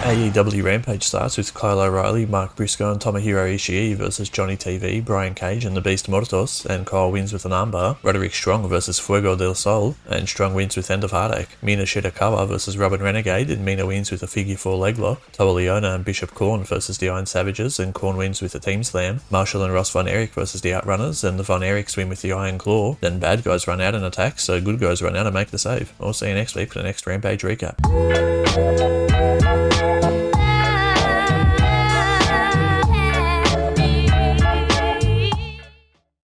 AEW Rampage starts with Kyle O'Reilly, Mark Briscoe, and Tomohiro Ishii versus Johnny TV, Brian Cage, and the Beast Mortos, and Kyle wins with an armbar. Roderick Strong versus Fuego del Sol, and Strong wins with End of Heartache. Mina Shirakawa versus Robyn Renegade, and Mina wins with a figure four leg lock. Toa Leona and Bishop Kaun versus the Iron Savages, and Kaun wins with a team slam. Marshall and Ross Von Erich versus the Outrunners, and the Von Erichs win with the Iron Claw. Then bad guys run out and attack, so good guys run out and make the save. I'll see you next week for the next Rampage recap.